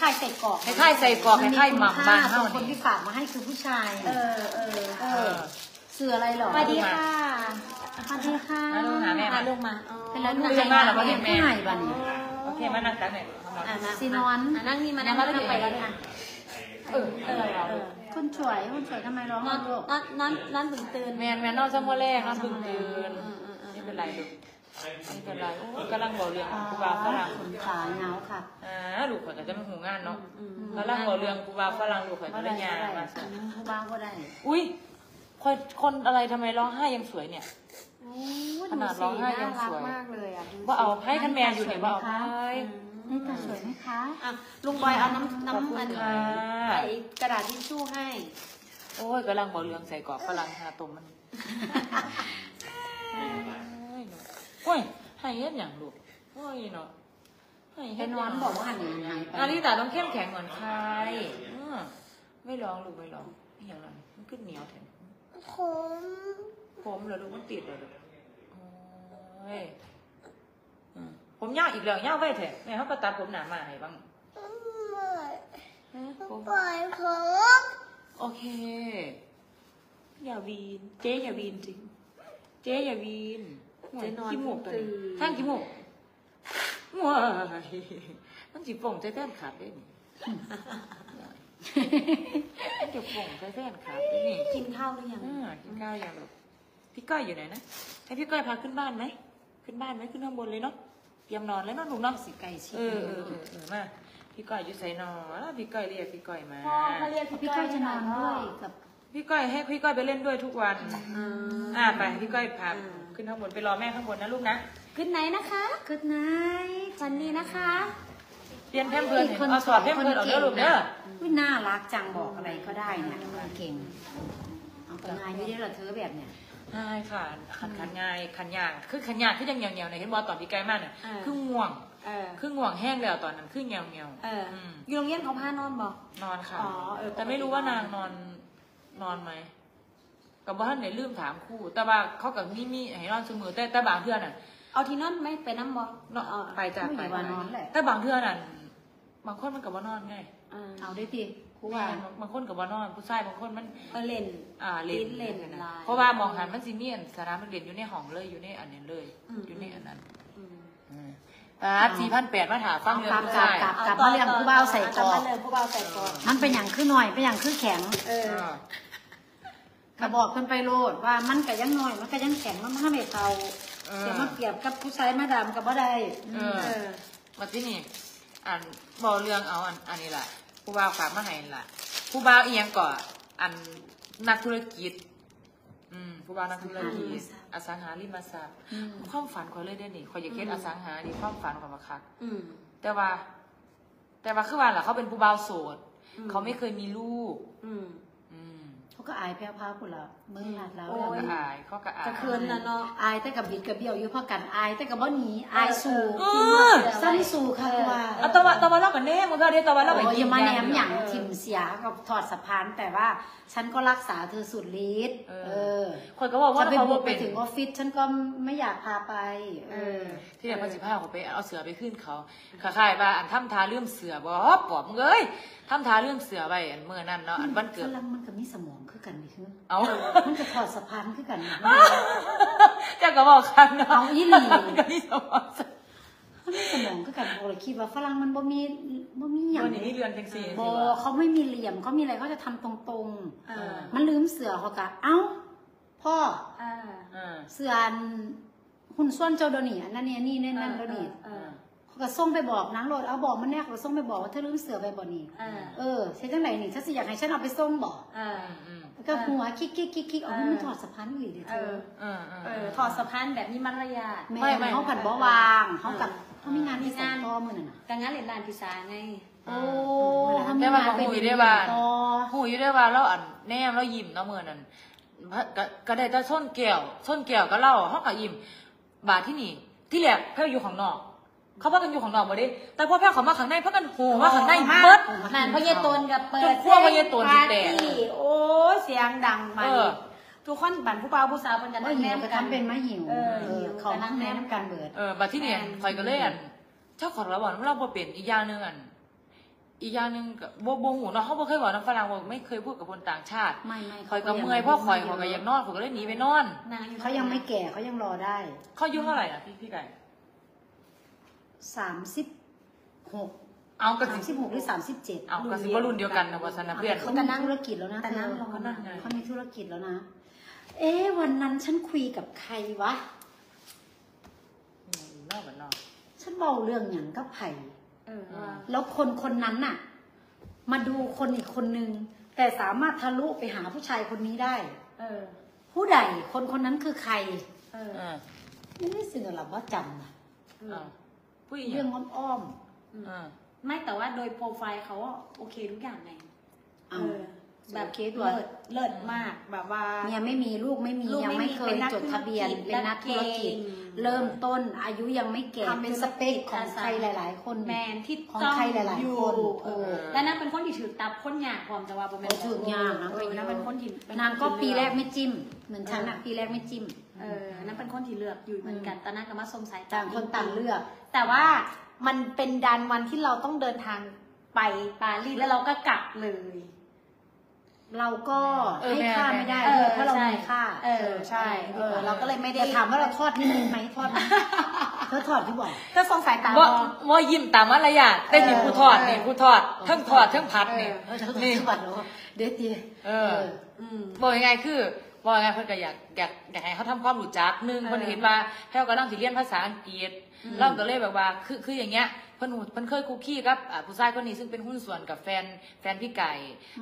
คล้ายๆใส่กรอกคล้ายๆใส่กรอกคล้ายๆหม่ำบ้านเฮาส่วนคนนี่ที่ฝากมาให้คือผู้ชาย เออเออเออเสืออะไรเหรอสวัสดีค่ะ สวัสดีค่ะมาลูกหาแม่พาลูกมาเป็นแล้วลูลูกกจะมาเหรอมาเห็นแม่ผู้ใหญ่บ้านนี้โอเคมานั่งกันหน่อยอะมาซีนอนอะนั่งนี่มานั่งแล้วนั่งไปแล้วอะเออเออเออคนสวยคนสวยทำไมร้องนอนลูก นอนนอนนอนตื่นตื่นแมนแมนนอนซัมเมอร์แรกนอนบึงตื่นอืมอืมอืมไม่เป็นไรลูก ไม่เป็นไรโอ้กำลังบอกเรื่องอ๋อกูบาฝรั่งขนขาเงาค่ะอ่าลูกข่อยก็จะไม่หูงานเนาะอืมกำลังบอกเรื่องกูบาฝรั่งลูกข่อยก็ก็ได้ได้ยาก็ได้มาสิผู้บ้าก็ได้อุ้ยคนคนอะไรทำไมร้องไห้ยังสวยเนี่ยโอ้ขนาดร้องไห้ยังสวยน่ารักมากเลยอะดูสิว่าเอาให้คันแมนอยู่เนี่ยว่าเอาให้นี่ตาสวยไหมคะอะลุงบอยเอาน้ำขอบคุณน้ำมันค่ะไอ้กระดาษทิชชู่ให้ โอ้ยกำลังบอกเรื่องใส่กรอกฝรั่งหาตมมันโอ้ย ให้เฮ็ดอย่างลูกโอ้ยเนาะให้เป็เฮ็ดนหวัยันงบอกว่าหันหนีหายไปอาลิตาต้องเข้มแข็งเหมือนใครอืมไม่ร้องลูกไม่ร้องไม่อย่างนั้นมันขึ้นเหนียวแทนผมผมเหรอลูกมันติดเหรอลูกโอ้ยอืมผมยาวอีกแล้วยาวไว้เถอะแม่เขาก็ตัดผมหนามาให้บ้างฮะผม ปล่อยผมโอเค อย่าวีน เจ๊อย่าวีนจริง เจ๊อย่าวีน เจ๊นอนขี้มูกตัวตื่นี้นทั้งขี้มูกว้ายมันจีป่งใจแท้นขาดได้นี่มันจะป่งใจแท้นขาดได้นี่กินข้าวหรือยังอ่ากินข้าวอย่างแบบพี่ก้อยอยู่ไหนนะให้พี่ก้อยพาขึ้นบ้านไหมขึ้นบ้านไหมขึ้นข้างบนเลยเนาะเตรียมนอนแล้วเนาะหนูเนาะสิไก่ชิเออเออเออเออมาพี่ก้อยอยู่ใส่นอนแล้วพี่ก้อยเรียกพี่ก้อยมาพ่อเขาเรียกพี่ก้อยจะนอนด้วยกับพี่ก้อยให้พี่ก้อยไปเล่นด้วยทุกวัน อ่าอ่าไปพี่ก้อยพาอ่า ขึ้นข้างบนไปรอแม่ข้างบนนะลูกนะ ขึ้นไหนนะคะกึดไนวันนี้นะคะเรียนแพมเพิร์นเอาสอบแพมเพิร์นเอาเด้อลูกเด้อวิน่ารักจังบอกอะไรก็ได้เนี่ยคนเก่งเอาแต่งานไม่ได้เหรอเธอแบบเนี่ยใช่ค่ะขันขันง่ายขันยากคือขันยากคือยังเงียวเงียวๆเนี่ยเห็นบอตอนพี่ไกลมากเนี่ยอ่าคือง่วงเออคือง่วงแห้งแล้วตอนนั้นคือเงียวเงียวเออมอยู่โรงเรียนเขาพานอนบ่นอนค่ะอ๋อเออแต่ไม่รู้ว่านางนอนนอนไหม กับว่าท่านไหนลืมถามครู่แต่ว่าเขากับนี่มีให้นอนเสมอแต่แต่บางเทื่อน่ะเอาที่นอนไม่ไปน้ำบ่นอนเออไปจากไปไม่อยู่ว่านอนแหละแต่บางเทื่อน่ะบางคนมันกับว่านอนไงเออเอาได้ทีครูแม่ว่าบางบางคนกับว่านอนผู้ชายบางคนมันเออเล่นอ่าเล่นเล่นนะลายเพราะว่ามองหันมันซีเมียนสนามมันเรียนอยู่ในห้องเลยอยู่ในอันนี้เลยอืมอยู่ในอันนั้นอืมอ่าสี่พันแปดมาถามฟังเรื่องผู้ชายกลับกลับมาเรื่องผู้เบาใส่กกลัรบอมากเลยผู้เบาใส่กรอกมันเป็นอย่างคือหน่อยเป็นอย่างคือแข็งเอออ่า กระบอกเพิ่นไปโลดว่ามันก็ยังหน่อย มันก็ยังแข็งมันไม่เท่าเออ เดี๋ยวมาเปรียบกับผู้ชายมาดามกับบ่ได้เออ เออ มาที่นี่อันบอกเรื่องเอาอันอันนี้แหละผู้บ่าวฝากมาให้ล่ะผู้บ่าวเอียงก่อนอันนักธุรกิจ อืมผู้บ่าวนักธุรกิจอสังหาริมทรัพย์อืมความฝันคอยเลยเด้อนี่คอยอยากเฮ็ดอสังหานี่ความฝันของมาคักอืม แต่ว่า แต่ว่าคือว่าล่ะเขาเป็นผู้บ่าวโสด อืม เขาไม่เคยมีลูก อืมอืม เขาก็อายแพ้วพาวพุ่นละมือหัดแล้วโอ้เขายก็อายเขาก็อายกระเคือนนะเนาะ อายแต่กับบิดกับเบี้ยวอยู่เพราะกันอายแต่กับบ่หนีอายสู่เออ สั้นสู่ค่ะว่าเอาตะวันตะวันเล่ากันแน่มันก็ได้ตะวันเล่ากันโอ้ยอย่ามาแหนมหยังเทิมเสียกับถอดสะพานแต่ว่า ฉันก็รักษาเธอสุดฤทธิ์เออเออคนก็บอกว่าจะไปเขาบุบ่กไปเป็นถึงออฟฟิศฉันก็ไม่อยากพาไป เออ ที่เด็กพันสิบห้าเขาไปเอาเสือไปขึ้นเขาคล้ายๆว่าอันทำทาเลื่อมเสือบ่ปอบมึงเอ้ยทำทาเลื่อมเสือไว้อันเมื่อนั้นเนาะอันวันเกิฝดรั่งมันก็มีสมอง คือกันนี่คือเอามันจะถอดสะพานคือกันนี่เจ้าก็บอกกันเนาะเอาอีหลีก็นี่สมองมันมีสมองคือกันโอ้เลยคิดว่าฝรั่งมันบ่มีบ่มีหยังวันนี้นี่เรือนเป็นสี่บ่เขาไม่มีเหลี่ยมเขามีอะไรเขาจะทำตรงเออๆมันลืมเสือเขากะเอ้าพ่ออ่าอ่าเสืออันหุ่นส่วนเจ้าเดยวนี่อันนั้นเนี่ยนี่นั่นนั่นเดยวนี่เออเขาก็ส่งไปบอกนางโหลดเอาบอกมันแน่เขาก็ส่งไปบอกว่าเธอลืมเสือไปบ่นี่เออเออใช่จังไหนนี่ถ้าสิอยากให้ฉันเอาไปส่งบอก เอออืมอืมแล้วก็หัวคิกคิกคิกคิกเอาเออมันถอดสะพานอีกดิเธเออออืมเออถอดสะพานแบบนี้มารยาทแม่ไม่ไม่เขาผัดบ่วางเขากับเออเขามีงานที่มีสองงานต่อมือน่ะนะแต่งั้นเหรียญลานพิซาไงโอ้แต่ทำว่างานหูอยู่ได้บ้านต่อหูอยู่ได้ว่าเราอันแนมเรายิ้มเนาะเมื่อนั้นก็ก็ได้แต่ส้นแก้วส้นแก้วก็เล่าเขาก็ยิ้มบาทที่นี่ที่แรกเพื่ออยู่ข้างนอก เขาพากันอยู่ข้างนอกบ่ได้แต่พอแพ้เขามาข้างในพากันโหมาข้างในเบิดนั่นพ่อเยตนกับเปิจดนคั่วพ่อเยตนสิแตก ปาร์ตี้โอ้ยเสียงดังมาเออ ทุกคนบันผู้บ่าวผู้สาวเป็นกันว่าหิแนวมก็กันทำเป็นมะหิวเออเอหิอวเขากันนั่นั่งงแนแนะมน้ำกันเบิด เออบัดที่เนี่ยแม่นคอยก็เลยอันเจ้าของระหว่างเราบ่เป็นอีกอย่างหนึงอันอีกอย่างหนึ่งก็บ่บ่หูเนาะเขาบ่เคยบอกน้ำฝรั่งว่าไม่เคยพูดกับคนต่างชาติไม่ไม่คอยก็เมื่อยพ่อคอยคอยก็อยากนอนคอยก็เลยหนีไปนอน นางอยู่เขายังไม่แก่เขายังรอได้ เขาอายุเท่าไหร่นะพี่พี่ไก่ สามสิบหกเอากระสาสิมสิบหกหรือสามสิบเจ็ดเอากระสิว่ารุ่นเดียวกันนะว่าสนะเพื่อน เขามีธุรกิจแล้วนะแต่นั่งเธอรอเขานั่งไงเขามีธุรกิจแล้วนะ เอ๊ะวันนั้นฉันคุยกับใครวะ เล่าเหมือนเนาะฉันเบาเรื่องอย่างกับไผ่ เออว่า แล้วคนคนนั้นน่ะ มาดูคนอีกคนนึง แต่สามารถทะลุไปหาผู้ชายคนนี้ได้ เออ ผู้ใดคนคนนั้นคือใครเออ เออไม่ได้สิ่งหลับว่าจำนะ เออเอา ผู้หญิงเรื่องอ้อมเออไม่แต่ว่าโดยโปรไฟล์เขาอะโอเคทุกอย่างไงๆเอาเออแบบโอเคด้วย เลิศเลิศมากแบบว่าเมียไม่มีลูกไม่มีลูกยังไม่ไม่มีเคเป็ยนนักจดทะเบียนธุรกิจเป็นนักธุรกิจและเก่ง เริ่มต้นอายุยังไม่แก่ทำเป็เป็นนสเปคของอาสาใครหลาย ๆ คนแมนที่ของต้องใครหลายอยู่ๆคนเออเออ และนั่นเป็นคนที่ถือตับคนยากความแต่ว่าบ่แม่นโอ้ถือยากนะ เออนั่นเป็นคนที่เป็คนางก็ที่ปีเลือแรกไม่จิ้ม เหมือนฉันอะปีแรกไม่จิ้ม เออนั่นเป็นคนที่เลือกอยู่เหมือนกันแต่นั่นก็มาสงสัยต่างคนต่างเลือก แต่ว่ามันเป็นดันวันที่เราต้องเดินทางไปปารีสแล้วเราก็กลับเลย เราก็เออให้แม่ค่าแม่ไม่ได้เออด้วยเพราะเราใช่มีค่า เออใช่ เออ เราก็เลยไม่ได้แต่ถามว่าเราทอดนิดนึงไหมทอดไหมเธอทอดที่บอกก็สงสัยตาว่าบอดว่ายิ้มตามมารยาทแต่นี่เออผู้ทอดนี่ผู้ทอดทั้งทอดทั้งผัดนี่เออเธอทอดนี่ที่บอกแล้วเด็ดดีเอออืมบอกยังไงคือ บอกยังไงเพิ่นก็อยากอยากอยากให้เขาทำความรู้จักหนึ่งเออ เพิ่นเห็นว่าแพลวกำลังสิเรียนภาษาอังกฤษอืม เราก็เลยแบบว่าคือคืออย่างเงี้ยเพิ่นหูเพิ่นเคยคุกคีกับอ่าผู้ชายคนนี้ซึ่งเป็นหุ้นส่วนกับแฟนแฟนพี่ไก่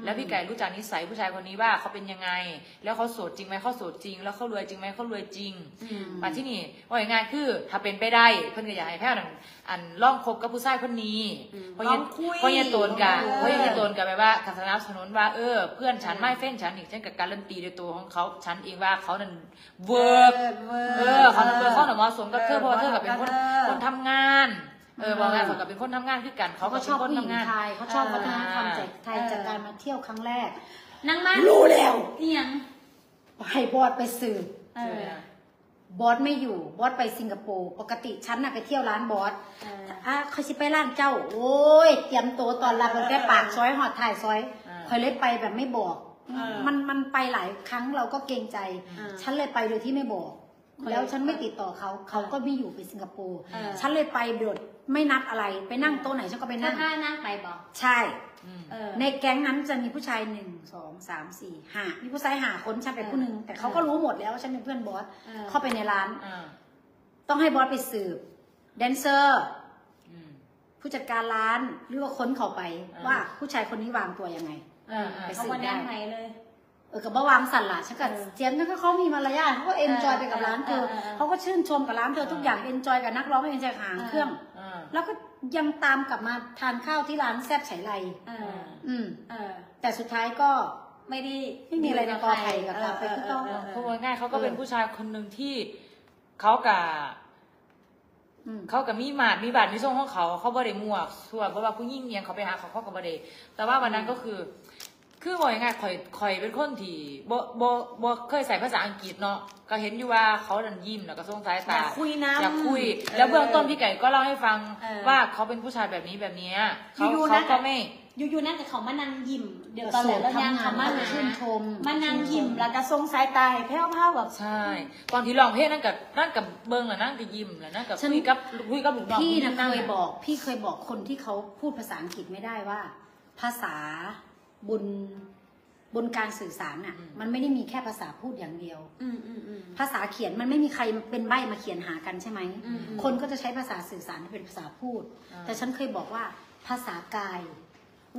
แล้วพี่ไก่รู้จักนิสัยผู้ชายคนนี้ว่าเขาเป็นยังไง แล้วเขาโสดจริงไหมเขาโสดจริง แล้วเขารวยจริงไหมเขารวยจริงอืมมาที่นี่ว่าอย่างไงคือถ้าเป็นไปได้เพิ่นก็อยากให้แพลวนั่นอันล่องคบกับผู้ชายคนนี้อืมเพราะยัลองคุยเพราะยันโตนกะเออเพราะยันโตนกะแบบว่าการสนับสนุนว่าเออ เพื่อนฉันไม่เฟ้นฉันอีกฉันกับการันตีโดยตัวของเขาฉันเองว่าเขานั่นเวิร์กเออเขาทำตัวเขาหน่ะเหมาะสมกับเธอเพราะว่าเธอกับเป็นคนคนทำงานเออบอกงานเขากับเป็นคนทำงานคือกันเขาเขาก็ก็ชอบเป็นคนผู้หญิงทำงานไทยเขาชอบเออวัฒนธรรมจากไทยเออจากการมาเที่ยวครั้งแรกนั่งมารู้แล้วเอียงให้บอสไปสืบเออบอสไม่อยู่บอสไปสิงคโปร์ปกติฉันน่ะไปเที่ยวร้านบอสเออ อะเขาสิไปร้านเจ้า โอ้ยเตรียมตัวตอนรับมันแค่ปากซอยหอดถ่ายซอยอ่าคอยเลยไปแบบไม่บอก เออมันมันไปหลายครั้งเราก็เกรงใจอ่าฉันเลยไปโดยที่ไม่บอกเคย แล้วฉันไม่ติดต่อเขาเขาก็ไม่อยู่ไปสิงคโปร์เออฉันเลยไปโดดไม่นัดอะไรไปนั่งโต๊ะไหนฉันก็ไปเธนั่องพานั่งไปบอกใช่อืมเออในแก๊งนั้นจะมีผู้ชายหนึ่งสองสามสี่ห้ามีผู้ชายหาคนฉันเป็นผู้หนึ่งแต่เขาก็รู้หมดแล้วว่าฉันเป็นเพื่อนบอสเออเข้าไปในร้านอ่าต้องให้บอสไปสืบแดนเซอร์อืมผู้จัดการร้านหรือว่าค้นเข้าไปอ่าว่าผู้ชายคนนี้วางตัวยังไงอ่าอ่าไปเขาสืบมาได้นั่งไหนเลย เออกับว่าวางสั่นละฉันก็เออเจียนฉันก็เขามีมารยาทเขาก็เอนจอยไปกับร้านเธอเออเออเออเขาก็ชื่นชมกับร้านเธอทุกอย่างเอนจอยกับนักร้องเอนจอยกับหางเครื่องอ่าแล้วก็ยังตามกลับมาทานข้าวที่ร้านแซ่บไฉไลเอออืมเออแต่สุดท้ายก็ไม่ได้ไม่มีอะไรในกอไผ่กับเอเราอไปที่ต้องเออเอพูอดเออง่ายๆเขาก็เป็นผู้ชายคนหนึ่งที่เขากับอืมเขากับมีหมาดมีบาดมีทรงของเขาเขาบ่ได้มั่วส่วนเพราะว่าผู้ยิ่งเนียงเขาไปหาเขาเขาก็บ่ได้แต่ว่าวันนั้นก็คือ คือบอกยังไงข่อยข่อยเป็นคนที่บ่บ่บ่เคยใส่ภาษาอังกฤษเนาะก็เห็นอยู่ว่าเขาดันยิ้มแล้วก็ทรงสายอตายากคุยน้ำอยากคุย แล้วเบื้องต้นพี่ไก่ก็เล่าให้ฟังเออว่าเขาเป็นผู้ชายแบบนี้แบบเนี้ยเขาอยู่ๆเขานะก็ไม่ อยู่ๆนั่นกับเขามานั่งยิ้มเดี๋ยวตอนแรกเรายังเขามาหาชื่นชมมานั่งยิ้มแล้วก็ทรงสายตาแพ้วๆแบบ ใช่ ตอนที่ร้องเพลงนั่นกับนั่นกับเบิ้งแล้วนั่นกับยิ้มแล้วนั่นกับฉัน คุยกับคุยกับลูกน้องพี่นะนั่งเคยบอก พี่เคยบอกคนที่เขาพูดภาษาอังกฤษไม่ได้ว่า ภาษา บนบนการสื่อสารอะ มันไม่ได้มีแค่ภาษาพูดอย่างเดียวอืมอืมอืมภาษาเขียนมันไม่มีใครเป็นใบมาเขียนหากันใช่ไหมอืมอืมคนก็จะใช้ภาษาสื่อสารที่เป็นภาษาพูด แต่ฉันเคยบอกว่าภาษากาย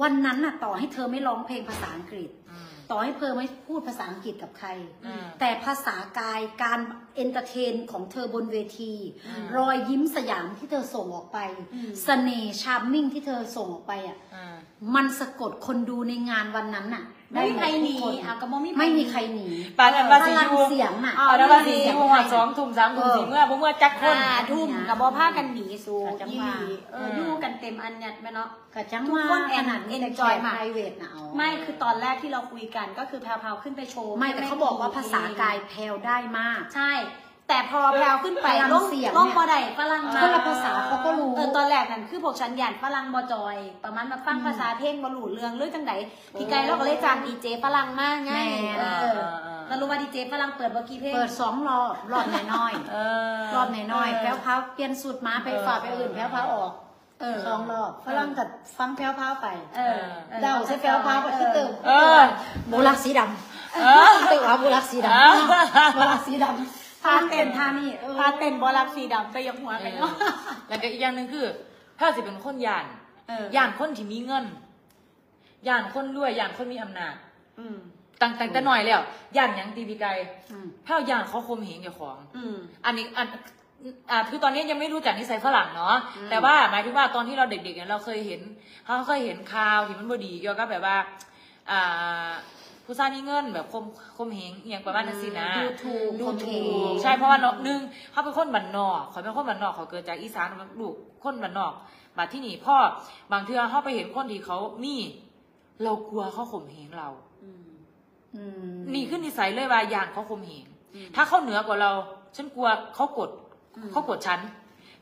วันนั้นน่ะต่อให้เธอไม่ร้องเพลงภาษาอังกฤษอืม ต่อให้เธอไม่พูดภาษาอังกฤษกับใคร อืม แต่ภาษากายการเอนเตอร์เทนของเธอบนเวที อืมรอยยิ้มสยามที่เธอส่งออกไปอืม เสน่ห์ชาร์มมิ่งที่เธอส่งออกไปอะ อ่า มันสะกดคนดูในงานวันนั้นน่ะ ไม่มีใครหนีทุกคนอะก็บ่มีไม่มีใครหนีปานนั้นว่าพสิลัองยู่เสียงน่ะอ๋อปานนั้นว่าสิอยู่หัวสองทุ่มสามทุ่มเออสี่เมื่อบ่เมื่อจักคนห้าทุ่มกับบ่พากันหนีสู่จังอีหหวะลีเอออยู่กันเต็มอันยัดไหมเนาะกะจังทุกว่าคนแอนขนาดนี้เอนแต่จอยแค่มากไพรเวทนะเอาไม่คือตอนแรกที่เราคุยกันก็คือแพรวๆขึ้นไปโชว์ไม่แต่เขาบอกว่าภาษากายแพลวได้มาก ใช่ แต่พอแพลวขึ้นไปพลังลงเสียงลงเนี่ยบ่ได้ฝรั่งมคนละภาษาเขาก็รู้ เออตอนแรกนั่นคือพวกฉันหยานฝรั่งบ่จอย ประมาณมาฟังอืมภาษาเพลงบ่หลูเรื่องหรือจังไดพี่ไก่เราก็เลยจ้างดีเจฝรั่งมาไงแม่เอเอออเออเรารู้ว่าดีเจฝรั่งเปิดบ่กี่เพลง เปิดสองรอบรอบน้อยเออ ๆรอบน้อยๆเออแพ้วพาวเปลี่ยนสูตรมาไปเออฝากไปอื่นแพ้วพาวออกเออ สองรอบฝรั่งกับฟังแพ้วพาวไปเออออ เดาใช้แพ้วพาวกับที่ตึกเออโบลักสีดเออำตึกว่าโบลักสีดำเออโบลักสีดำ พาเต้นท่านี่เออ พาเต้นบ่รับสีดำไปยังหัวกันเนาะแล้วก็อีกอย่างหนึ่งคือถ้าสิเป็นคนย่านเออย่านคนที่มีเงินย่านคนรวยย่านคนมีอำนาจอืมตั้งแต่แต่น้อยแล้วย่านหยังตีปีไกลอืมถ้าย่านเขาคมเหงเจ้าของ อืม อันนี้อันอ่าคือตอนนี้ยังไม่รู้จักนิสัยฝรั่งเนาะอืม แต่ว่าหมายถึงว่าตอนที่เราเด็กๆเนี่ยเราเคยเห็นเขาเคยเห็นข่าวที่มันบ่ดีเกี่ยวกับแบบว่าอ่า ผู้ชายมีเงินแบบคมคมเหงอหย่างประมาณนั้นสินะดูถูกดูคนถูเอกงใช่เพราะว่าเนาะหนึ่งเขาเป็นคนบ้านนอกเขาเป็นคนบ้านนอกเขาเกิดจากอีสานลูกคนบ้านนอกบัดที่นี่พ่อบางเทื่อเขาไปเห็นคนที่เขามีเรากลัวเขาข่มเหงเราอืมอืมนี่ขึ้นนิสัยเลยว่าย่านเขาข่มเหงอืมถ้าเขาเหนือกว่าเรา ฉันกลัวเขากดอืมเขากดฉัน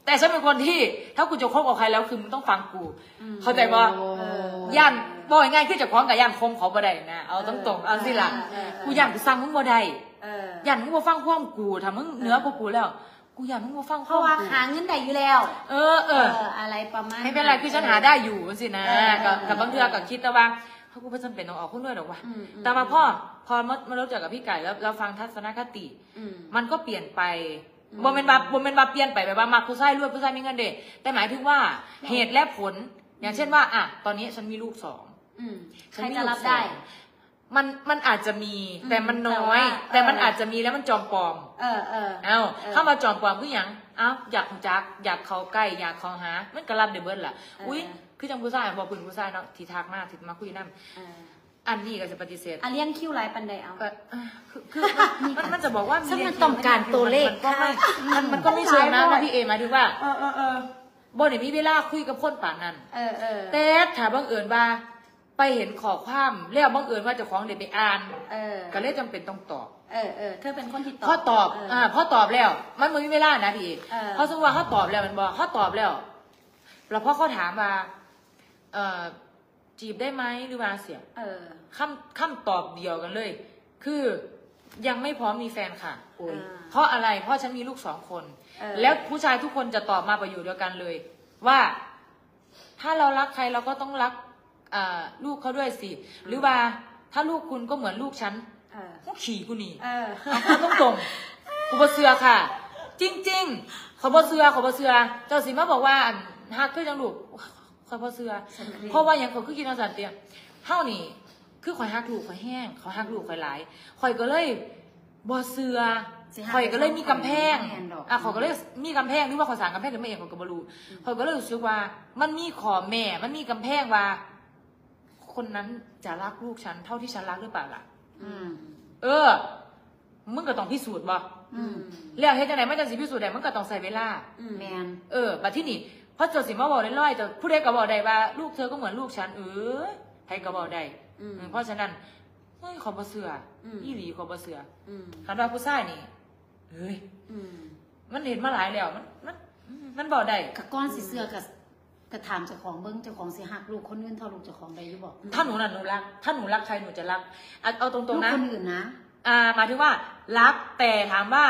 แต่ฉันเป็นคนที่ ถ้ากูจะคบกับใครแล้วคือมึงต้องฟังกูอืมเข้าใจป่ะโอ้ย่าน บ่อยง่ายขึ้นจากคล้องกับย่านคมเขาบ่ได้นะเอาตรงๆเอาสิล่ะเออเออกูย่านกูสั่งมึงบ่ได้เออย่านมึงบ่ฟังความกูถ้ามึงเหนือกว่ากูแล้ว กูย่านมึงบ่ฟังคเพวามราะว่ากูหาเงินได้อยู่แล้ว เออเอออะไรประมาณ ไม่เป็นไรคือฉันหาได้อยู่สินะเออเออกับเออกับบางเทื่อก็คิดแต่ว่าเขากูไม่จำเป็นต้องออกคนด้วยหรอกว่ะอืมอืม แต่ว่าพ่อพอมามารู้จักกับพี่ไก่แล้วเราฟังทัศนคติ อืม มันก็เปลี่ยนไปอืม บ่เป็นบาบ่เป็นบาเปลี่ยนไปแบบว่ามักผู้ชายรวยผู้ชายมีเงินเด็แต่หมายถึงว่าเหตุและผล อย่างเช่นว่า อะ ตอนนี้ฉันมีลูกสอง อืมฉัใครมีจะลูกรับได้สองมันมันอาจจะมีอืมแต่มันน้อย แต่ว่าแต่มันเอออ อาจจะมีแล้วมันจอมปลอม เออเออ เอ้าเออเข้ามาจอมปลอมคือหยังเอ้าอยากรู้จัก อยากเขาใกล้อยากเขาหา มันก็รับเดเบิลล่ะอุ้ยคือจังผู้ชายบอกปืนผู้ชายเนาะที่ทักมาที่มาคุยนั่นเอออันนี้ก็จะปฏิเสธอันเลี้ยงคิวไรปันใดเอา ก็เอ่อคือคือมันมันจะบอกว่าซึ่งมันต้องการตัวเลขมันก็ไม่มันมันก็ไม่เชิงนะว่าพี่เอหมายถึงว่าเออเออเออบนมีเวลาคุยกับคนป่านนั้น เออเออแต่ถ้าบังเอิญว่า ไปเห็นขอความแล้วบังเอิญว่าเจ้าของเด็ไปอ่าน เออ ก็เลยจำเป็นต้องตอบ เออเออเธอเป็นคนที่ตอบพอตอบเอ่าพอตอบแล้ว มันไม่มีเวลานะพี่เออ เพราะสมมติว่าเขาตอบแล้วมันบอกเขาตอบแล้วแล้วพอเขาถามว่าเอ่อจีบได้ไหมหรือว่าเสียเออคำคำตอบเดียวกันเลย คือยังไม่พร้อมมีแฟนค่ะโอ้ยอ่าเพราะอะไรเพราะฉันมีลูกสองคน เออแล้วผู้ชายทุกคนจะตอบมาประโยชน์เดียวกันเลย ว่าถ้าเรารักใครเราก็ต้องรักอ่า ลูกเขาด้วยสิ หรือว่าถ้าลูกคุณก็เหมือนลูกฉันเออก็ขี่กูหนีเออเอาเขาต้องตรงๆกูบ่เสือค่ะ จริง ๆ เขาบ่เสือเขาบ่เสือเจ้าสิมาบอกว่าอันฮักคือจังลูกเขาบ่เสือฉันเครียดเพราะว่าอย่างเขาคือกินอาสารเตียเฮานี่คือข่อยฮักลูกข่อยแห้งเขาฮักลูกข่อยหลายข่อยก็เลยบ่เสือสิฮักข่อยก็เลยมีกำแพงแม่นดอกอะข่อยก็เลยมีกำแพงหรือว่าข่อยสร้างกำแพงขึ้นมาเองข่อยก็บ่รู้ข่อยก็เลยรู้สึกว่า มันมีขอแม่ มันมีกำแพงว่า คนนั้นจะรักลูกฉันเท่าที่ฉันรักหรือเปล่าล่ะ อืม เออ มึงก็ต้องพิสูจน์บ่อืม แล้วเฮ็ดจังไดมันจะสิพิสูจน์ได้มันก็ต้องใช้เวลา อืมแมนเออบัดที่นี่พอเจาสิมาบอกได้ร้อยแต่ผู้ใดก็บอกได้ว่าลูกเธอก็เหมือนลูกฉันเออใครก็บอกได้อืมเออเพราะฉะนั้นเฮ้ยขอบ่เสืออม อีหลีขอบ่เสืออืมคันว่าผู้ชายนี่เฮ้ย อืมมันเห็นมาหลายแล้ว มัน มัน มันบอกได้กะก้อนสิเสื้อกับ กะถามเจ้าของเบิ้งเจ้าของสิหักลูกคนอื่นเท่าลูกเจ้าของได้หรือบอกถ้าหนูน่ะหนูรัก ถ้าหนูรักใครหนูจะรักเอาเอาตรลูงกๆนะ คนอื่นนะ อ่าหมายถึงว่า รักแต่ถามว่า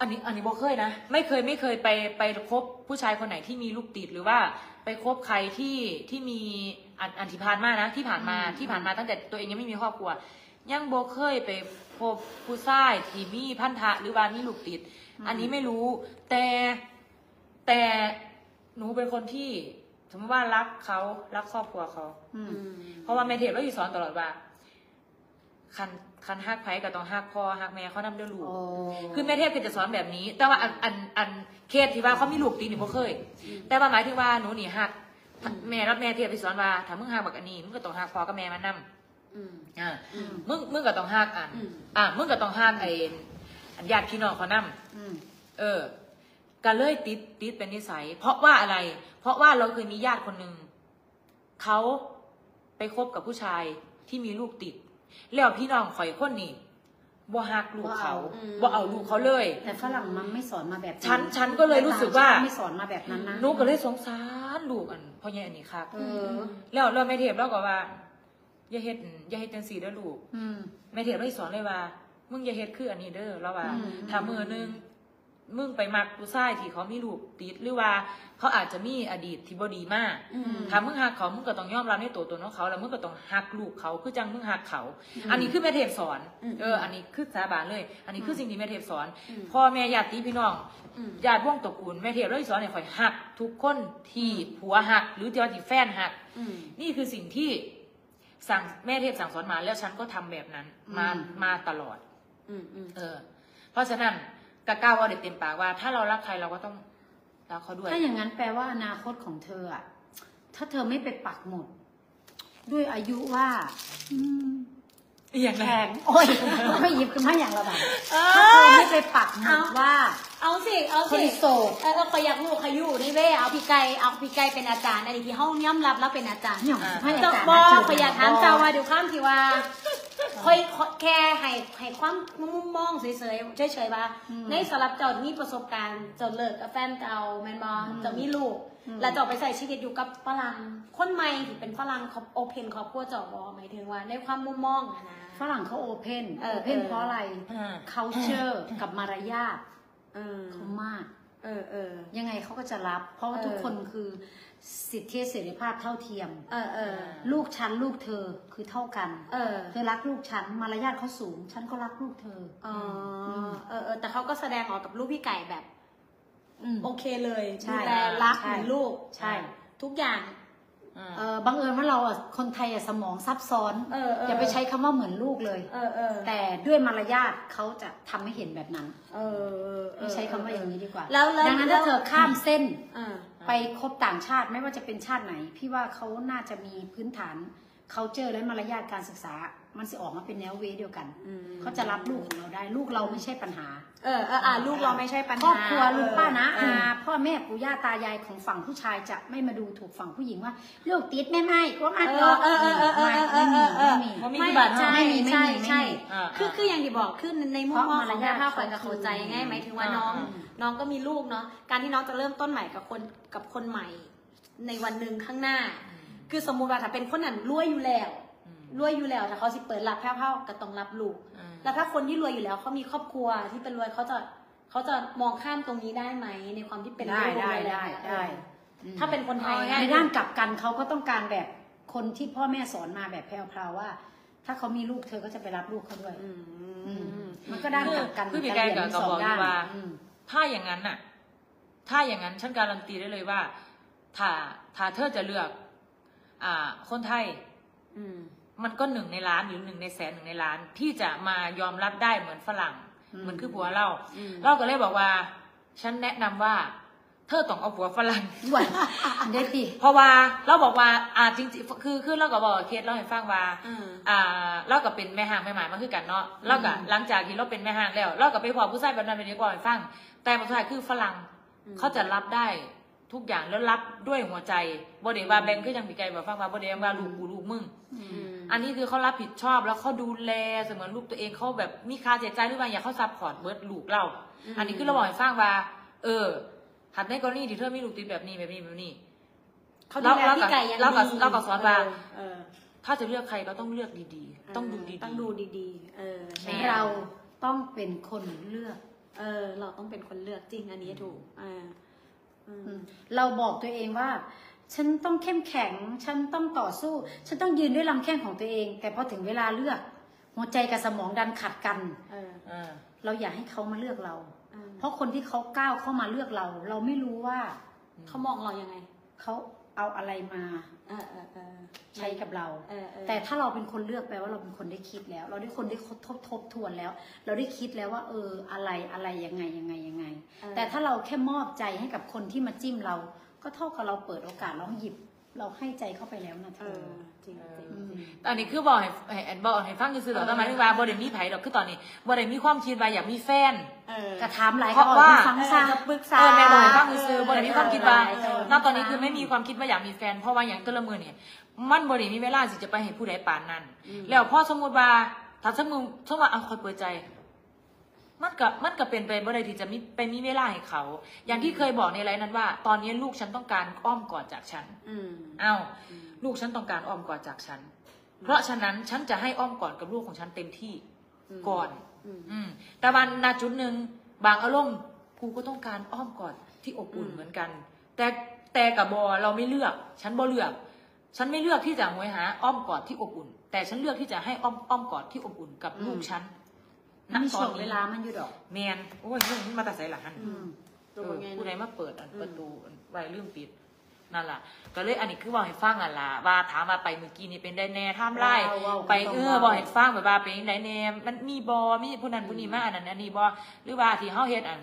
อันนี้ อันนี้บอกเคยนะไม่เคยไม่เคยไปไปคบผู้ชายคนไหนที่มีลูกติดหรือว่า ไปคบใครที่ที่มีอันอันที่ผ่านมานะที่ผ่านมาอืม ที่ผ่านมาตั้งแต่ตัวเองยังไม่มีครอบครัว ยังโบเคยไปพบผู้ชายที่มีพันธะหรือว่ามีลูกติด อันนี้ไม่รู้ แต่แต่ หนูเป็นคนที่สมมติว่ารักเขารักครอบครัวเขา อืมอืมเพราะว่าแม่เทพเราอยู่สอนตลอดว่า คันคันฮักไผก็ต้องฮักพ่อฮักแม่เขานำเด้อลูกโอ้คือแม่เทพก็จะสอนแบบนี้ แต่ว่าอันอันอันเคสที่ว่าเขามีลูกตีนี่บ่เคย แต่ว่าหมายถึงว่าหนูนี่ฮักแม่รับแม่เทพไปสอนว่าถ้ามึงฮักบักอันนี้มึงก็ต้องฮักพ่อกับแม่มันนำอืมอ่าอืม มึงมึงก็ต้องฮักอัน อืม อ่ามึงก็ต้องฮักไอ้อันญาติพี่น้องเขานำอืมเออ ก็เลยติดติดเป็นนิสัย เพราะว่าอะไร เพราะว่าเราเคยมีญาติคนหนึ่งเขาไปคบกับผู้ชายที่มีลูกติด แล้วพี่น้องข่อยคนนี้บ่ฮักลูกเขาบ่เอาบ่เอาลูกเขาเลย แต่ฝรั่งมันไม่สอนมาแบบฉันฉันก็เลยรู้สึกว่า ไม่สอนมาแบบนั้นนะ หนูก็เลยสงสารลูกอันพ่อใหญ่อันนี้ครับเออ แล้วแล้วแม่เทพแล้วก็ว่าอย่าเฮ็ดอย่าเฮ็ดจังซี่เด้อลูกอืม แม่เทพเลยสอนเลยว่า มึงอย่าเฮ็ดคืออันนี้เด้อแล้วว่าอืม ถ้ามือนึง มึงไปมักผู้ชายที่เขามีลูกติดหรือว่า เขาอาจจะมีอดีตที่บ่ดีมากอืมถ้ามึงหักเขามึงก็ต้องยอมรับในตัวตนของเขา แล้วมึงก็ต้องหักลูกเขาคือจังมึงหักเขา อันนี้คือแม่เทพสอนอืมเอออันนี้คือสาบานเลย อันนี้คือสิ่งที่แม่เทพสอนอืมพ่อแม่ญาติพี่น้องอืมญาติวงตระกูลแม่เทพเลยสอนให้ข่อยหักทุกคนที่ผัวหัก หรือที่ว่าที่แฟนหักอืมนี่คือสิ่งที่สั่งแม่เทพสั่งสอนมาแล้วฉันก็ทำแบบนั้น มาอืมมาตลอดอืมอืมเออ เพราะฉะนั้น กะก้าวว่าเด็ดเต็มปากว่า ถ้าเรารักใครเราก็ต้องรักเขาด้วย ถ้าอย่างนั้นแปลว่าอนาคตของเธออะถ้าเธอไม่ไปปักหมุดด้วยอายุว่าอืมอย่างแพนั้นงโอ้ยไม่หยิบขึ้นมาอย่างระบาดเอถ้าเธออไม่ไปปักหมุดว่าเอาสิ เอาคสินโสดเออเออขอยอยากรู้ขอยอยู่นี่เว้ยเอาพี่ไก่เอาพี่ไก่เป็นอาจารย์อันนี้ที่ห้องย่อมรับแล้วเป็นอาจารย์เนี่ยให้อาเจ้าจารย์บอนะเจอขอยอยากถามเจ้าว่าดูข้ามที่ว่า คอยแค่ให้ให้ความมุมมองเฉยๆเฉยๆว่าในสำหรับเจ้าที่มีประสบการณ์เจ้าเลิกกับแฟนเก่าแมนบอเจ้ามีลูก แล้วเจ้าไปใส่ชีวิตอยู่กับฝรั่งคนใหม่ที่เป็นฝรั่งเขาโอเพนครอบครัวเจ้าบอหมายถึงว่าในความมุมมองอะนะฝรั่งเขาโอเพนเออโอเพนเออเพราะอะไรอ่า culture กับมารยาทเออเขามาก เออเออยังไงเขาก็จะรับ เพราะว่าเออทุกคนคือ สิทธิเสรีภาพเท่าเทียม เออเออลูกฉันลูกเธอคือเท่ากัน เออ เธอรักลูกฉันมารยาทเขาสูง ฉันก็รักลูกเธออ๋อเออเออแต่เขาก็แสดงออกกับลูกพี่ไก่แบบอืมโอเคเลยใช่ดูแลรักใช่เหมือนลูก ใช่ ทุกอย่างอ่าเออบังเอิญว่าเราอะคนไทยอะสมองซับซ้อนเออเอออย่าไปใช้คำว่าเหมือนลูกเลยเออเออแต่ด้วยมารยาทเขาจะทำให้เห็นแบบนั้น เออเออให้ใช้คำว่าอย่างนี้ดีกว่า แล้วแล้วดังนั้นแล้วถ้าเธอข้ามเส้นเออ ไปคบต่างชาติไม่ว่าจะเป็นชาติไหน พี่ว่าเขาน่าจะมีพื้นฐาน culture และมารยาทการศึกษา มันจะออกมาเป็นแนวเวเดียวกันอืมเขาจะรับลูกของเราได้ ลูกเราไม่ใช่ปัญหา เออเอออะลูกเราไม่ใช่ปัญหาครอบครัวลุงป้านะเออาอพ่อแม่ปู่ย่าตายายของฝั่งผู้ชายจะไม่มาดูถูกฝั่งผู้หญิงว่า ลูกติดแม่ไม่ก็มาเอหรออกเออเออเออเออไม่เอไม่อมีเออไม่มีบ่มีไม่ที่บ้านเฮาใช่ไม่มีไม่มีใช่ไม่มีใช่อ่าคือคืออย่างที่บอกขึ้นในมุมมองของแม่เพราะมารยาทภาพคอยกับเข้าใจไงหมายถึงว่าน้องอ่า น้องก็มีลูกเนาะการที่น้องจะเริ่มต้นใหม่กับคนกับคนใหม่ ในวันหนึ่งข้างหน้า คือสมมุติว่าถ้าเป็นคนนั้นรวยอยู่แล้วอืมรวยอยู่แล้วแต่เขาสิเปิดรับแพ้วๆก็ต้องรับลูกอืมแล้วถ้าคนที่รวยอยู่แล้วเขามีครอบครัวที่เป็นรวยเขาจะเขาจะมองข้ามตรงนี้ได้ไหมในความที่เป็นได้ลูกได้เลยได้อะได้ถ้าเป็นคนไทยเอาง่ายในด้านกลับกันเขาก็ต้องการแบบคนที่พ่อแม่สอนมาแบบแพรวๆว่า ถ้าเขามีลูกเธอก็จะไปรับลูกเขาด้วยอืมอืมมันก็ด้านกลับกันคือพี่ารไก่เรียนกับมีกระสองบอกด้านว่าอืม ถ้าอย่างนั้นน่ะ ถ้าอย่างนั้นฉันการันตีได้เลยว่า ถ้าถ้าเธอจะเลือก อ่า คนไทย อืม มันก็หนึ่งในล้านหรือหนึ่งในแสนหนึ่งในล้าน ที่จะมายอมรับได้เหมือนฝรั่งอืมเหมือนคือผัวเราอืมเราก็เลยบอกว่า ฉันแนะนำว่า เธอต้องเอาผัวฝรั่งด้วยเด็ดดิเพราะว่าเราบอกว่า อ่าจริงๆคือคือเราก็บอกเคสเราให้ฟังว่าอืมอ่าเราก็เป็นแม่ห้างแม่หมายมาคือกันเนาะเราก็หลังจากที่เราเป็นแม่ห้างแล้ว เราก็ไปพ้อผู้ชายแบบนั้นเป็นดีกว่าให้ฟัง แต่ผู้ชายคือฝรั่งอืมเขาจะรับได้ทุกอย่างแล้วรับด้วยหัวใจบ่ได้ว่าแบงค์ก็ยังมีไกลบอกฟังว่าบ่ได้ว่าลูกกูลูกมึงอันนี้คือเขารับผิดชอบแล้วเขาดูแลเสมือนลูกตัวเองเขาแบบมีค่าใช้จ่ายหรือว่าอยากเขา support เบิดลูกเราอืมอันนี้คือเราบอกให้ฟังว่า เออหัดในกรณีที่เธอมีลูกติดแบบนี้แบบนี้แบบนี้เขาดูแลพี่ไก่ยังเราก็ดีเราก็สอนว่าเออถ้าจะเลือกใครก็ต้องเลือกดีๆ ต้องดูดีๆต้องดูดีๆ เออแม่เราต้องเป็นคนเลือก เออ เราต้องเป็นคนเลือกจริงอันนี้ถูกเอออืมอืมเราบอกตัวเองว่า ฉันต้องเข้มแข็ง ฉันต้องต่อสู้ ฉันต้องยืนด้วยลำแข้งของตัวเอง แต่พอถึงเวลาเลือก หัวใจกับสมองดันขัดกันเอออ่าเราอยากให้เขามาเลือกเราเออเพราะคนที่เขาก้าวเข้ามาเลือกเรา เราไม่รู้ว่า เขามองเรายังไง เขาเอาอะไรมา เออเออเออ ใช้กับเราเออเออแต่ถ้าเราเป็นคนเลือกแปลว่าเราเป็นคนได้คิดแล้ว เราได้คนได้ทบทบทบทวนแล้ว เราได้คิดแล้วว่า เอออะไรอะไรยังไงยังไงยังไงเออแต่ถ้าเราแค่มอบใจให้กับคนที่มาจิ้มเรา ก็เท่ากับเราเปิดโอกาสเราหยิบเราให้ใจเข้าไปแล้วนะเธเอออจริงจริงอืมจริงอันนี้คือบอกให้ให้ให้บอกให้ฟังซื่อๆหรอกแต่หมายถึงว่าบ่ได้มีไผดอกคือตอนนี้บ่ได้มีความคิดว่าอยากมีแฟนเออกระถามหลายเพก็ราะบอกว่าให้ฟังซะเออปรึกษาเออแม่บอกให้ฟังซื่อๆบ่ได้มีความคิดว่าเออณตอนนี้คือไม่มีความคิดว่าอยากมีแฟน เพราะว่าอย่างแตละมือเนี่ย มันบ่ได้มีเวลาสิจะไปให้ผู้ใดปานนั้นอืมแล้วพอสมมุติว่าถ้าสมมุติสมมุติว่าเอาคอยเปิดใจ มันกับมันก็เป็นไปบ่ได้ที่จะมีไปมีเวลาให้เขา อย่างที่เคยบอกในไลน์นั้นว่า ตอนนี้ลูกฉันต้องการอ้อมกอดจากฉันอืมเอ้าลูกฉันต้องการอ้อมกอดจากฉัน เพราะฉะนั้นฉันจะให้อ้อมกอดกับลูกของฉันเต็มที่ก่อน อืมอืมแต่วันนาจุดหนึ่งบางอารมณ์กูก็ต้องการอ้อมกอดที่อบอุ่นอืมเหมือนกัน แต่แต่กับบอเราไม่เลือก ฉันบอเลือก ฉันไม่เลือกที่จะหวยหาอ้อมกอดที่อบอุ่น แต่ฉันเลือกที่จะให้อ้อมอ้อมกอดที่อบอุ่นกับลูกฉันมันมีตช่วงเวลามันอยู่ดอกแมนโอ้ยเรื่องนี้มาแต่ใส่หลังหันอืมตัวเออไงผู้ใดนะมาเปิดอันอืมประตูอันไว้ลืมปิดนั่นล่ะก็เลยอันนี้คือบอกให้ฟังอะล่ะว่าถามมาไปเมื่อกี้นี่เป็นได้แน่ท่ามไล่ว้าวว้าวไปต้องเออว้าวบอกให้ฟังแบบว่าเป็นได้แน่มันมีบอมีผู้นั้นผู้นี้มาอันนั้นอันนี้บอหรือว่าที่เฮาเฮ็ดอัน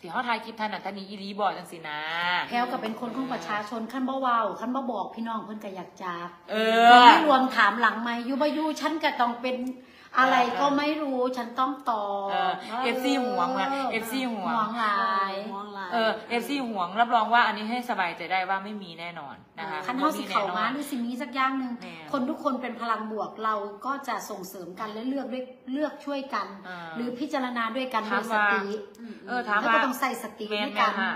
ที่เฮาถ่ายคลิปท่านนั้นท่านนี้อีหลีบอจังสินะ แพลวก็เป็นคนของประชาชนขั้นบ่เว้าขั้นบ่บอกพี่น้องเพิ่นก็อยากจากเอรวมอไม่รวมถามหลังไหมอยู่บ่อยู่ฉันก็ต้องเป็น อะไรก็ไม่รู้ฉันต้องตอบเออ FC ห่วงอะ FC ห่วงห่วงหลายมองลายเออเอฟซีห่วงรับรองว่าอันนี้ให้สบายใจได้ว่าไม่มีแน่นอนนะคะคันเฮาสิเข้ามาหแน่นรือสิมีสักอย่างหนึ่งแน่คนทุกคนเป็นพลังบวกเราก็จะส่งเสริมกันและเลือกด้วยเลือกช่วยกันอ่าหรือพิจารณาด้วยกันโดถามยสว่าติเออถามแล้วว่าก็ต้องใส่สติแมในนการแม่ค่ะ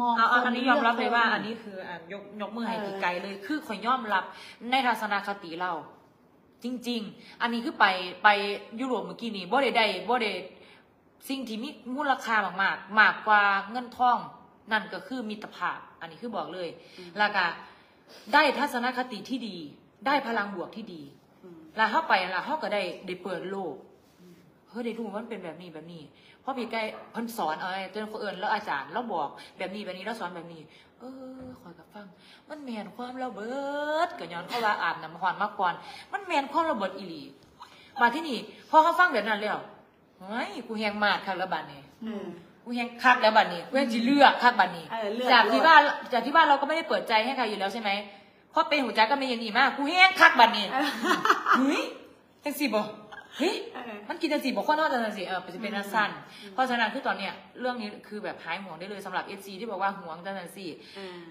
มองเอาเอาคอันนี้ยอมรับเลยว่าคอันนี้คืออะยกยกมือให้เออพี่ไกลเลย คือข่อยยอมรับในทัศนคติเรา จริง ๆ อันนี้คือไปไปยุโรปเมื่อกี้นี้บ่ได้ได้บ่ได้สิ่งที่มีมูลค่ามากๆ มากกว่าเงินทอง นั่นก็คือมิตรภาพ อันนี้คือบอกเลยแล้วก็ได้ทัศนคติที่ดี ได้พลังบวกที่ดี แล้วเข้าไปแล้วเขาก็ได้ได้เปิดโลกเฮ้ยได้รู้ว่ามันเป็นแบบนี้แบบนี้เพราะพี่ใกล้เพิ่นสอนเอาไอ้ตัวคนอื่นแล้วอาจารย์เราบอกแบบนี้แบบนี้แล้วสอนแบบนี้ เออคอยกับฟัง มันแมนความระเบิดก็ย้อนเขาว่าอาบน้ำควันมาก่อน มันแมนความระเบิดอีหลีมาที่นี่พอเขาฟังแบบนั้นแล้วเฮ้ยกูแหงมากคักแล้วบัดนี้อืม กูแหงคักแล้วบัดนี้กูแหงจีเลือกคักบัดนี้ เออเลือก จากที่บ้านจากที่บ้านเราก็ไม่ได้เปิดใจให้ใครอยู่แล้วใช่ไหมเพราะเป็นหัวใจก็ไม่ยังดีมากกูแหงคักบัดนี้เฮ้ยจังสิบ่ เฮ้ยเออมันกินจังสิบ่คนนอกจังสิเออจะเป็นอันสั้นเพราะฉะนั้นคือตอนเนี้ยเรื่องนี้คือแบบหายห่วงได้เลยสำหรับเอซีที่บอกว่าห่วงจังสิอ่า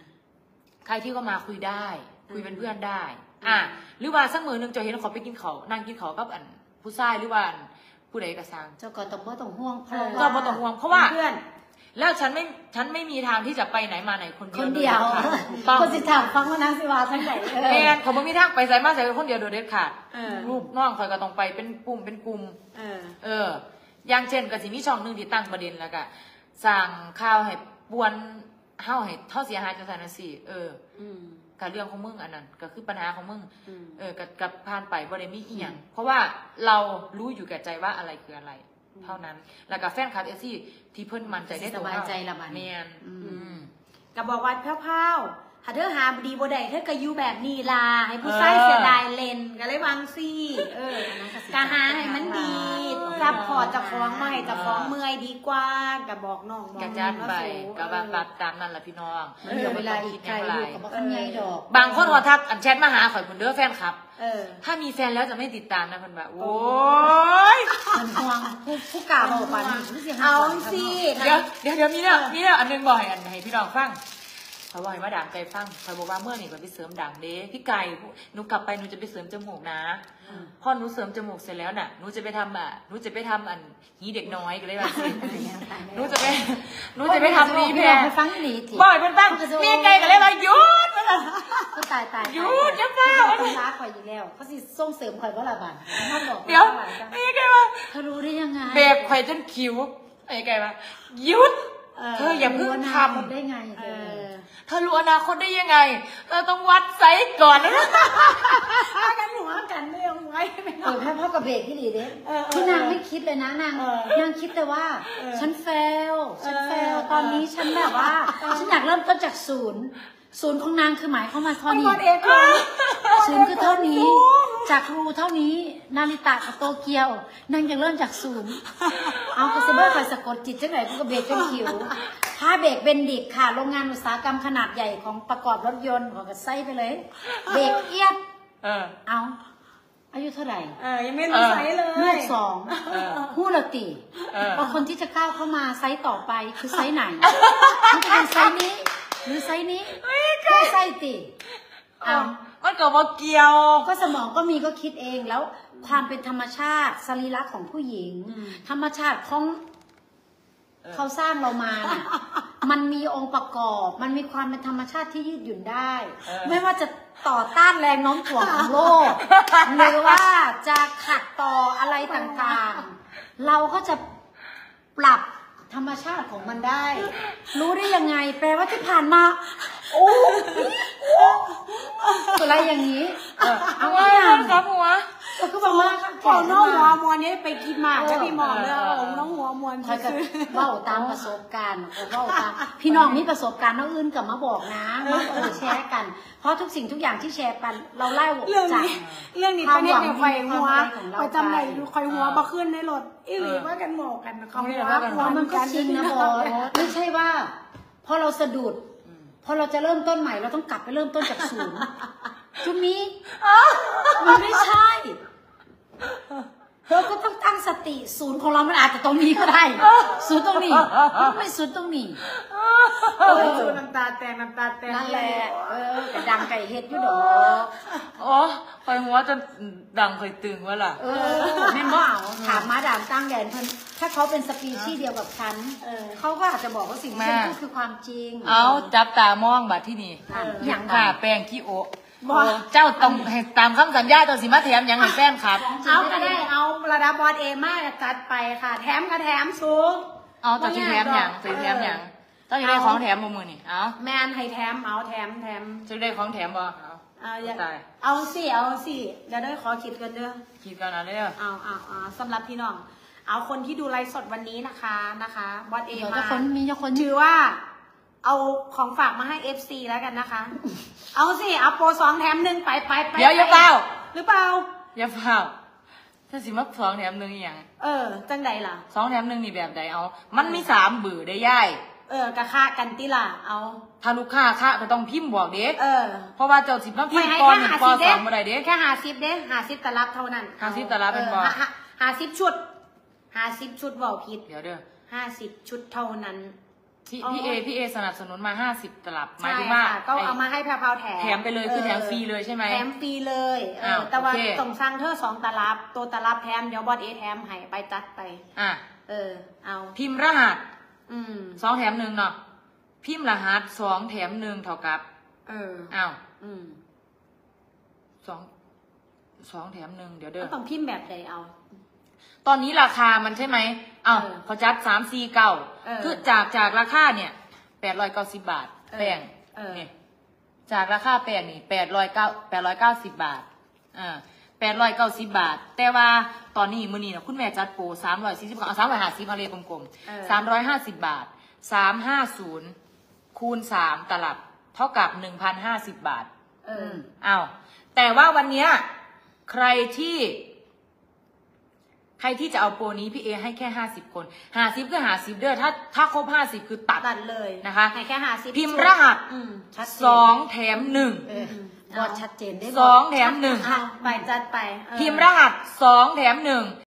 ใครที่ก็มาคุยได้ คุยเป็นอืมเพื่อนได้ อะหรือว่าสักมือหนึงจะเห็นเขาไปกินเขาวนั่งกินเขาวกับอันผู้ชายหรือว่าอันผู้ใดก็สร้างเจ้าก็ต้องบ่ต้องห่วงเพราะก็ว่าบ่ต้องห่วงเพราะว่าเพื่อน แล้วฉันไม่ฉันไม่มีทางที่จะไปไหนมาไหนคนเดีคยวนเดียวโดขาถูกต้องคนสิถามฟังว่านางสิวาทั้งไหนเออ แมนเขาไม่มีทางไปใส่มาใส่คนเดียวโดยเด็ดขาดเออ ลูกน้องคอยก็ต้องไปเป็นกลุ่มเป็นกลุ่ม เออ เออ อย่างเช่นก็สิมีช่องหนึ่งที่ตั้งประเด็นแล้วก็สั่งข่าวให้ปวนเฮาให้เท่าเสียหายจังซั่นน่ะสิเอออืมกับเรื่องของมึงอันนั้นก็คือปัญหาของมึง อืม เออกับกับผ่านไปบ่ได้มีอีหยังเพราะว่าเรารู้อยู่แก่ใจว่าอะไรคืออะไร เท่านั้น แล้วก็แฟนคลับเอซี่ที่เพิ่นมั่นใจได้สบายใจละบัดนี้แม่นอืมอืมก็บอกว่าแพ้ว ๆถ้าเธอหาดีบ่ได้เธอก็อยู่แบบนี้ล่ะให้ผู้ชายเสียดายเลนก็เลยวางซี่เออกะหาให้มันดีซับพอร์ตเจะฟ้าของมาให้เจะฟ้าของเมื่อยดีกว่าก็บอกน้องบอกกระจัดไปน้องก็ว่าปรับตามนั้นล่ะพี่น้องมันเหลือเวลาอีกไกลอยู่กับบ่คันใหญ่ดอก บางคนขอทักอันแชทมาหาข่อยคุณเด้อแฟนครับเออถ้ามีแฟนแล้วจะไม่ติดตามนะเพิ่นว่าโอ้ยมันห่วงผู้ผู้กล่าวบอกว่านี่มันสิหเอาหลังสิข้างนอกเดี๋ยวเดี๋ยวเดี๋ยวมีเนี่ยมีเนี่ยอันหนึงบอกให้อันให้พี่น้องฟัง เขาบอกให้มาด่างไก่ฟังเขาบอกว่าเมื่อนี่ก็ไปเสริมด่างเด้พี่ไก่หนูกลับไปหนูจะไปเสริมจมูกนะพอหนูเสริมจมูกเสร็จแล้วน่ะหนูจะไปทำอะหนูจะไปทำอันหีเด็กน้อยก็เลยว่าสิหนูจะไปหนูจะไปทำรีแพรร์ให้ฟังอีหลีติบ่อยเพิ่นฟังมีไก่ก็เลยว่าหยุดมันน่ะก็ตายตายหยุดจะเปล่าเขารักข่อยอยู่แล้วเขาสิส่งเสริมข่อยว่าละบาดน้องบอกเดี๋ยวว่าอะไรจ้ะมีไก่ว่าเธอรู้ได้ยังไงเบรกไข่จนคิ้วไอ้ไก่ว่าหยุด เธออย่าเพิ่งรู้นะทำคนได้ไงเอเธออเธอรู้อนาคตได้ยังไงเธอต้องวัดไซส์ก่อนนะถ้ากันหัวกันไม่เอาไว้ไม่เอเอาอแม่พ่อกับเบรกที่ดีเด้เออเออคือนางไม่คิดเลยนะนางเออนางคิดแต่ว่าเออฉัน fail ฉัน fail เออตอนนี้ฉันแบบว่า ฉันอยากเริ่มต้นจากศูนย์ ศูนย์ของนางคือหมายเข้ามว่าเท่ามันนี้วันเองเลยศูนย์คือเท่านี้ จากรูเท่านี้ นาริตะกับโตเกียวนางยังเริ่มจากศูนย์เอากระเซเบอร์คอยสะกดจิตจังไหนก็เบรกจนคิวถ้าเบรกเบนดิกค่ะ โรงงานอุตสาหกรรมขนาดใหญ่ของประกอบรถยนต์ขอกระไส้ไปเลย เบรกเอียดเออเอาอายุเท่าไหร่เออยังไม่รู้ไซส์เลยลูกสองเออหู้ละติเออว่าคนที่จะก้าวเข้ามาไซส์ต่อไปคือไซส์ไหนมันจะเป็นไซส์นี้ หรือไซส์นี้ไม่ไซส์ติเอามันก็บ่เกี่ยว ก็สมองก็มีก็คิดเองแล้วความเป็นธรรมชาติสรีระของผู้หญิงอืมธรรมชาติของเออเขาสร้างเรามาน่ะมันมีองค์ประกอบ มันมีความเป็นธรรมชาติที่ยืดหยุ่นได้เออไม่ว่าจะต่อต้านแรงโน้มถ่วงของโลก หรือว่าจะขัดต่ออะไรต่างๆ เราก็จะปรับ ธรรมชาติของมันได้ รู้ได้ยังไง แปลว่าที่ผ่านมา โอ้อะไรอย่างนี้เออเอาเอาไว้ไว้อะครับหัวก็บอกว่าพอน้องหัวมวนนี้ไปกินมากแล้วพี่หมอมเออเองน้องหัวมวนคอยกับซื้อเล่าตามประสบการณ์เล่าตามพี่น้องมีประสบการณ์น้องอื่นกับมาบอกนะมาแชร์กัน เพราะทุกสิ่งทุกอย่างที่แชร์กันเราเล่เรื่องจากนี้เรื่องนี้ความไปเนี่ยหวังไฟหัวคอะไรของเราไปจำได้ไปอยู่คอยหัวมาขึ้นในรถอีหลีว่ากันหมอกกันเขาไม่หัได้วว่าหัวมันก็จริงนะบอไม่ใช่ว่าพอเราสะดุด พอเราจะเริ่มต้นใหม่เราต้องกลับไปเริ่มต้นจากศูนย์จุดนี้มันไม่ใช่ เราก็ต้องตั้งสติศูนย์ของเรามันอาจจะตรงนี้ก็ได้ศูนย์ตรงนี้มันไม่ศูนย์ตรงนี้เออสูน้ำตาแตงน้ำตาแตงนั่นแหละเออกระดังไก่เฮ็ดอยู่ดอกโอ้คอยหัวจนดังเคยตึงวะล่ะเออแม่นบ่เอาถามมาดามตั้งแดนเพิ่นถ้าเขาเป็นสปีชีส์เดียวกับฉันเออเขาก็อาจจะบอกว่าสิ่งที่ฉันพูดคือความจริง เอาจับตามองบัดที่นี่อะเอออย่างค่ะค่ะแป้งขี้โอะ บ่เออเจ้าต้องให้ตามคำสัญญาตัวสิมาแถมหยังให้แฟนครับ เอาก็ได้เอาระดับบอลเอมากจัดไปค่ะ แถมก็แถมสูง เอาแต่ที่แถมหยังสิแถมหยังต้องอยู่ได้ของแถมบ่มือนี่เอาแมนให้แถมเอาแถมแถมจะได้ของแถมบ่เอาเอาอย่าตายเอาสิเอาสิเดี๋ยวได้ขอคิดกันเด้อคิดกันนะเด้อเอาเอาเอาสำหรับพี่น้อง เอาคนที่ดูไลฟ์สดวันนี้นะคะนะคะบอสเอเดี๋ยวมาจะคนมีจะคนถือว่า เอาของฝากมาให้ FC แล้วกันนะคะ เอาสิเอาโปรสองแถมหนึ่งไปไปไปเดี๋ยวอย่าเปล่า หรือเปล่า อย่าเฝ้าถ้าสิมาสองแถมหนึ่งอหย่างเออ จังใดล่ะ สองแถมหนึ่งนี่แบบใดเอา มันมีสามเบื่อได้ย่ายเออกะค่ากันติล่ะเอา ถ้าลูกค้าค่ะก็ต้องพิมพ์บอกเด็กเออเพราะว่าเจ้าสิบน้ำพิไม่มพ์ให้ก่อนแค่หนึ่งหาปสิบสเด้องบ่ได้เด็กแค่หาสิบเด้หาสิบตลับเท่านั้นหาสิบตลับเป็นบ่ออหาหาสิบชุดหาสิบชุดเบาผิดเดี๋ยวเด้อ ห้าสิบชุดเท่านั้น พี่อ๋อพี่เอพี่เอสนับสนุนมาห้าสิบตลับหมายใช่ถึงว่าค่ะก็เอามาให้แพรวๆแถมแถมไปเลยคือแถมฟรีเลยใช่ไหมแถมฟรีเลยเอออ้าวแต่ว่าโอเค ส่งสั่งเธอสองตลับ ตัวตลับแถมเดี๋ยวบอสเอแถมให้ไปจัดไป อะเออ เอา พิมพ์รหัสอืม สองแถมหนึ่งเนาะพิมพ์รหัสสองแถมหนึ่งเท่ากับเออ อ้าวอืมสองสองแถมหนึ่งเดี๋ยวเด้ก็อต้องพิมพ์แบบใดเอา ตอนนี้ราคามันใช่ไหมอ้าวเออเขาจัดสามสี่เก้าเออคือจากจากราคาเนี่ยแปดร้อยเก้าสิบบาท เออแป้งเออนี่จากราคาแป้งนี่แปดร้อยเก้าแปดร้อยเก้าสิบบาทอ่าแปดร้อยเก้าสิบบาท แต่ว่าตอนนี้มือนี้นะคุณแม่จัดโปรสามร้อยสี่สิบเอาสามร้อยห้าสิบเอาเลยกลมเออ ๆสามร้อยห้าสิบบาทสามห้าศูนย์คูณสามตลับ เท่ากับหนึ่งพันห้าสิบบาท เออ อ้าวแต่ว่าวันเนี้ยใครที่ ใครที่จะเอาโปรนี้พี่เอให้แค่ห้าสิบคนห้าสิบก็ห้าสิบเด้อถ้าถ้าครบห้าสิบคือตัดตัดเลยนะคะให้แค่หาสิบพิมพ์รหัสอืมชัดเจนสองแถมหนึ่ง เออบอดชัดเจนได้สองแถมหนึ่งเอาไปจัดไปเออ พิมพ์รหัสสองแถมหนึ่ง